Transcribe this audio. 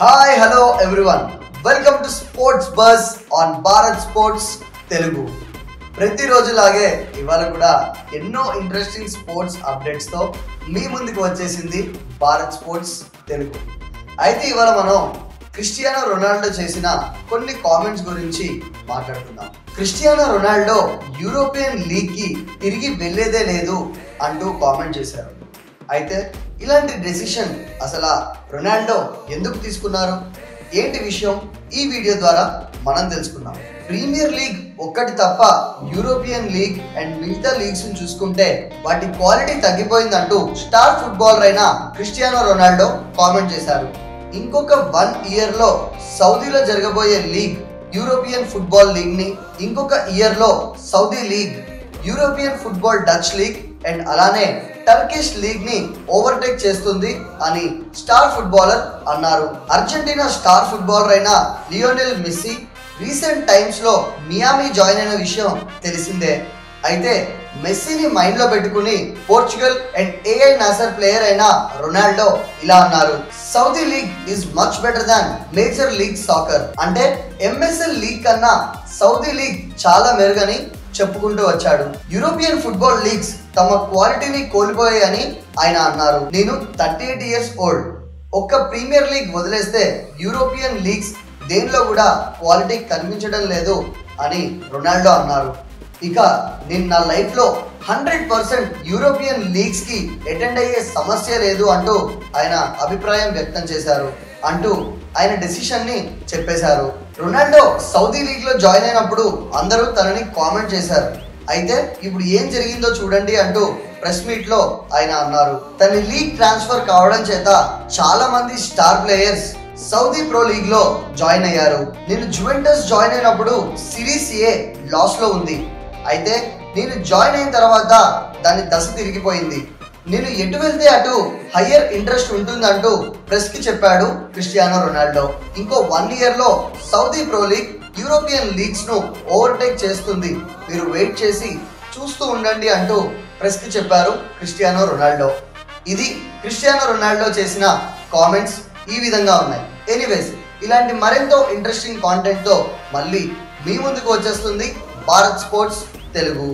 Hi hello everyone welcome to sports buzz on Bharat sports Telugu ప్రతిరోజులాగే ఇవాళ కూడా ఎన్నో interesting sports అప్డేట్స్తో మీ ముందుకు వచ్చేసింది భారత్ స్పోర్ట్స్ తెలుగు అయితే ఇవాళ మనం క్రిస్టియానో రొనాల్డో చేసిన కొన్ని కామెంట్స్ గురించి మాట్లాడుకుందాం. క్రిస్టియానో రొనాల్డో యూరోపియన్ లీగ్కి తిరిగి వెళ్ళేదే లేదు అంటూ కామెంట్ చేశారు. అయితే ఇలాంటి డెసిషన్ అసలు రొనాల్డో ఎందుకు తీసుకున్నారు? ఏంటి విషయం? ఈ వీడియో ద్వారా మనం తెలుసుకుందాం. ప్రీమియర్ లీగ్ ఒక్కటి తప్ప యూరోపియన్ లీగ్ అండ్ మిగతా లీగ్స్ చూసుకుంటే వాటి క్వాలిటీ తగ్గిపోయిందంటూ స్టార్ ఫుట్బాలర్ అయిన క్రిస్టియానో రొనాల్డో కామెంట్ చేశారు. ఇంకొక వన్ ఇయర్లో సౌదీలో జరగబోయే లీగ్ యూరోపియన్ ఫుట్బాల్ లీగ్ని ఇంకొక ఇయర్లో Saudi league European football Dutch league and అలానే టర్కిష్ లీగ్ని ఓవర్టేక్ చేస్తుంది అని స్టార్ ఫుట్బాలర్ అన్నారు. అర్జెంటీనా స్టార్ ఫుట్బాలర్ అయిన లియోనెల్ మెస్సీ రీసెంట్ టైమ్స్లో మియామి జాయిన్ అయిన విషయం తెలిసిందే. అయితే మెస్సీని మైండ్లో పెట్టుకుని Portugal and Al Nassr player అయిన రొనాల్డో ఇలా అన్నారు. Saudi league is much better than major league soccer అంటే ఎంఎస్ఎల్ లీగ్ కన్నా సౌదీ లీగ్ చాలా మెరుగని చెప్పుకుంటూ వచ్చాడు. యూరోపియన్ ఫుట్బాల్ లీగ్స్ తమ క్వాలిటీని కోల్పోయాయని ఆయన అన్నారు. నేను థర్టీ ఎయిట్ ఇయర్స్ ఓల్డ్ ఒక్క ప్రీమియర్ లీగ్ వదిలేస్తే యూరోపియన్ లీగ్స్ దేనిలో కూడా క్వాలిటీ కనిపించడం లేదు అని రొనాల్డో అన్నారు. ఇక నేను నా లైఫ్లో హండ్రెడ్ పర్సెంట్ యూరోపియన్ లీగ్స్కి అటెండ్ అయ్యే సమస్య లేదు అంటూ ఆయన అభిప్రాయం వ్యక్తం చేశారు. అంటూ ఆయన డెసిషన్ని చెప్పేశారు. రొనాల్డో సౌదీ లీగ్లో జాయిన్ అయినప్పుడు అందరూ తనని కామెంట్ చేశారు. అయితే ఇప్పుడు ఏం జరిగిందో చూడండి అంటూ ప్రెస్ మీట్లో ఆయన అన్నారు. తన లీగ్ ట్రాన్స్ఫర్ కావడం చేత చాలా మంది స్టార్ ప్లేయర్స్ సౌదీ ప్రో లీగ్లో జాయిన్ అయ్యారు. నేను జువెంటస్ జాయిన్ అయినప్పుడు సిరీస్ ఏ లాస్లో ఉంది. అయితే నేను జాయిన్ అయిన తర్వాత దాని దశ తిరిగిపోయింది. నేను ఎటు వెళ్తే అటు హయ్యర్ ఇంట్రెస్ట్ ఉంటుందంటూ ప్రెస్కి చెప్పాడు క్రిస్టియానో రొనాల్డో. ఇంకో వన్ ఇయర్లో సౌదీ ప్రో లీగ్ యూరోపియన్ లీగ్స్ను ఓవర్టేక్ చేస్తుంది. మీరు వెయిట్ చేసి చూస్తూ ఉండండి అంటూ ప్రెస్కి చెప్పారు క్రిస్టియానో రొనాల్డో. ఇది క్రిస్టియానో రొనాల్డో చేసిన కామెంట్స్ ఈ విధంగా ఉన్నాయి. ఎనీవేస్ ఇలాంటి మరెంతో ఇంట్రెస్టింగ్ కాంటెంట్తో మళ్ళీ మీ ముందుకు వచ్చేస్తుంది భారత్ స్పోర్ట్స్ తెలుగు.